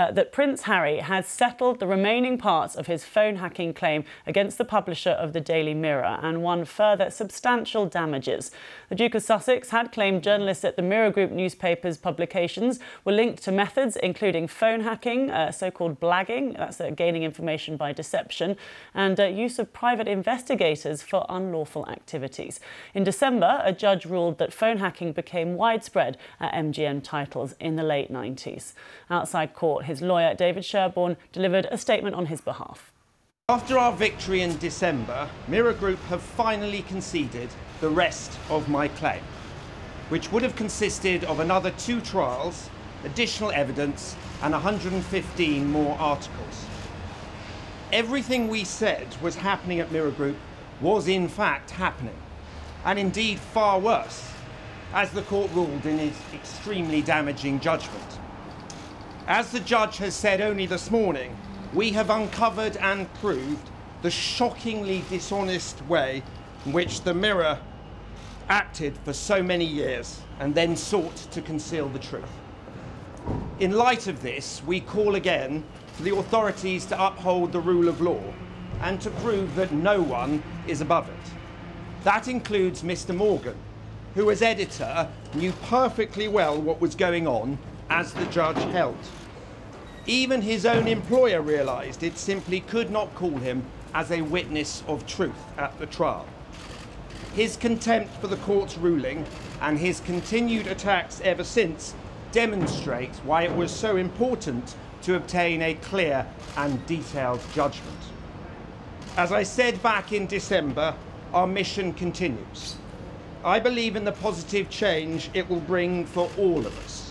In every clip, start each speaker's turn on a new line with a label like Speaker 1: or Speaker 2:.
Speaker 1: uh, that Prince Harry has settled the remaining parts of his phone hacking claim against the publisher of the Daily Mirror and won further substantial damages. The Duke of Sussex had claimed journalists at the Mirror Group newspaper's publications were linked to methods including phone hacking, uh, so called blagging, that's uh, gaining information by deception, and uh, use of private investigators for unlawful activities. In December, a judge ruled that phone hacking became widespread at MGN titles in the late 90s. Outside court, his lawyer, David Sherborne, delivered a statement on his behalf.
Speaker 2: After our victory in December, Mirror Group have finally conceded the rest of my claim, which would have consisted of another two trials, additional evidence, and 115 more articles. Everything we said was happening at Mirror Group was in fact happening, and indeed far worse, as the court ruled in its extremely damaging judgment. As the judge has said only this morning, we have uncovered and proved the shockingly dishonest way in which the Mirror acted for so many years and then sought to conceal the truth. In light of this, we call again for the authorities to uphold the rule of law and to prove that no one is above it. That includes Mr. Morgan, who, as editor, knew perfectly well what was going on as the judge held. Even his own employer realised it simply could not call him as a witness of truth at the trial. His contempt for the court's ruling and his continued attacks ever since demonstrate why it was so important to obtain a clear and detailed judgment. As I said back in December, our mission continues. I believe in the positive change it will bring for all of us.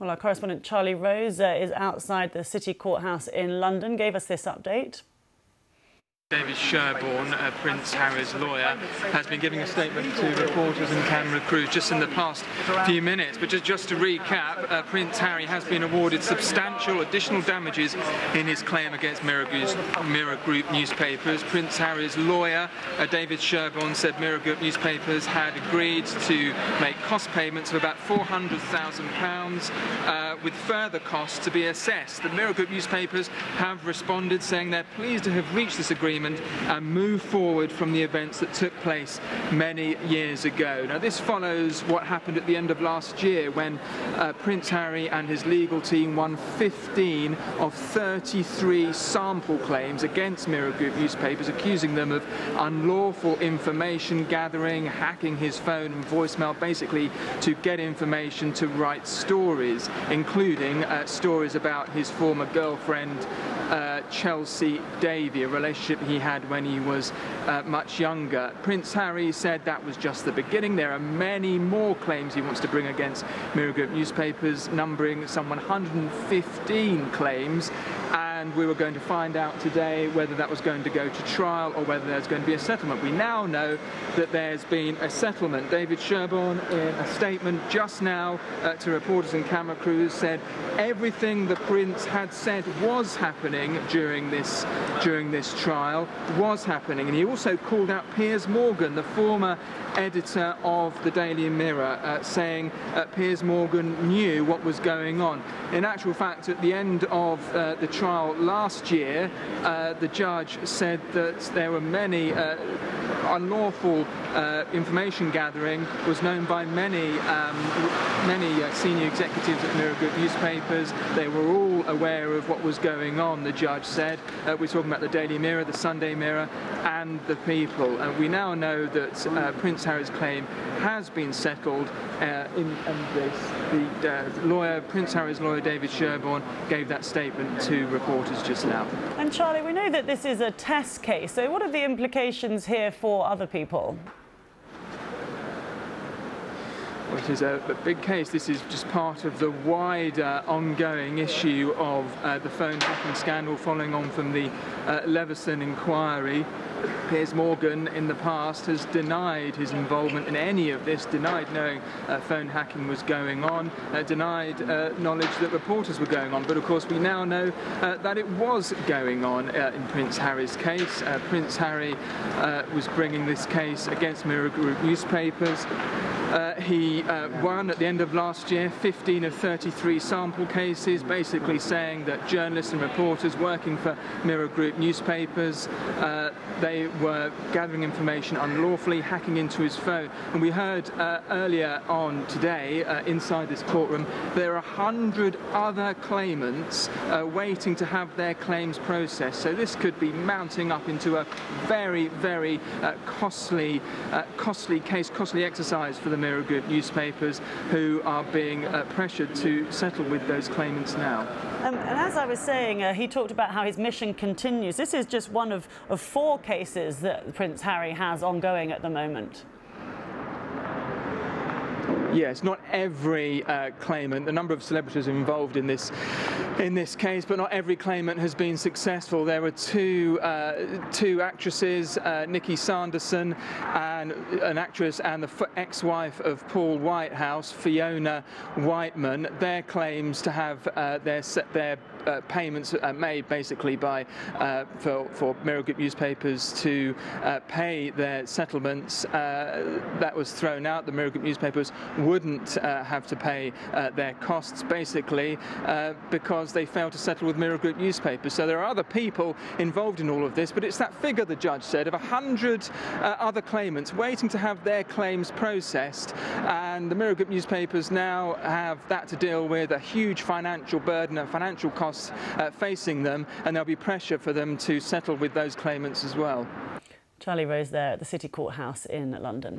Speaker 1: Well, our correspondent Charlie Rose is outside the City Courthouse in London, gave us this update.
Speaker 3: David Sherborne, uh, Prince Harry's lawyer, has been giving a statement to reporters and camera crews just in the past few minutes. But just, just to recap, uh, Prince Harry has been awarded substantial additional damages in his claim against Mirror, Mirror Group newspapers. Prince Harry's lawyer, uh, David Sherborne, said Mirror Group newspapers had agreed to make cost payments of about £400,000 with further costs to be assessed. The Mirror Group newspapers have responded saying they're pleased to have reached this agreement agreement and move forward from the events that took place many years ago. Now this follows what happened at the end of last year when uh, Prince Harry and his legal team won 15 of 33 sample claims against Mirror Group newspapers accusing them of unlawful information gathering, hacking his phone and voicemail basically to get information to write stories including uh, stories about his former girlfriend uh, Chelsy Davy, a relationship he had when he was uh, much younger. Prince Harry said that was just the beginning. There are many more claims he wants to bring against Mirror Group newspapers, numbering some 115 claims. And we were going to find out today whether that was going to go to trial or whether there's going to be a settlement. We now know that there's been a settlement. David Sherborne, in a statement just now uh, to reporters and camera crews, said everything the Prince had said was happening during this during this trial was happening. And he also called out Piers Morgan, the former editor of the Daily Mirror, uh, saying uh, Piers Morgan knew what was going on. In actual fact, at the end of uh, the trial last year, uh, the judge said that there were many uh, unlawful uh, information gathering was known by many um, many uh, senior executives at Mirror Group newspapers. They were all aware of what was going on, the judge said. Uh, we're talking about the Daily Mirror, the Sunday Mirror, and the People. And we now know that uh, Prince Harry's claim has been settled in, this. The lawyer, Prince Harry's lawyer, David Sherborne, gave that statement to reporters just now.
Speaker 1: And Charlie, we know that this is a test case. So what are the implications here for other people?
Speaker 3: Well, it is a, a, big case. This is just part of the wider ongoing issue of uh, the phone hacking scandal following on from the uh, Leveson inquiry. Piers Morgan in the past has denied his involvement in any of this, denied knowing uh, phone hacking was going on, uh, denied uh, knowledge that reporters were going on. But of course, we now know uh, that it was going on uh, in Prince Harry's case. Uh, Prince Harry was bringing this case against Mirror Group newspapers Uh, he uh, won at the end of last year 15 of 33 sample cases, basically saying that journalists and reporters working for Mirror Group newspapers, uh, they were gathering information unlawfully, hacking into his phone. And we heard uh, earlier on today, uh, inside this courtroom, there are a hundred other claimants uh, waiting to have their claims processed. So this could be mounting up into a very, very costly, costly case, costly exercise for the Mirror Group newspapers who are being uh, pressured to settle with those claimants now.
Speaker 1: Um, and as I was saying, uh, he talked about how his mission continues. This is just one of, of four cases that Prince Harry has ongoing at the moment.
Speaker 3: Yes, not every uh, claimant. The number of celebrities involved in this in this case, but not every claimant has been successful. There were two uh, two actresses, uh, Nikki Sanderson, and an actress and the ex-wife of Paul Whitehouse, Fiona Wightman. Their claims to have uh, their their uh, payments uh, made basically by for for Mirror Group newspapers to pay their settlements. that was thrown out. The Mirror Group newspapers wouldn't uh, have to pay uh, their costs basically uh, because they failed to settle with Mirror Group newspapers. So there are other people involved in all of this, but it's that figure the judge said of 100 uh, other claimants waiting to have their claims processed and the Mirror Group newspapers now have that to deal with, a huge financial burden and financial costs uh, facing them and there'll be pressure for them to settle with those claimants as well.
Speaker 1: Charlie Rose there at the City Courthouse in London.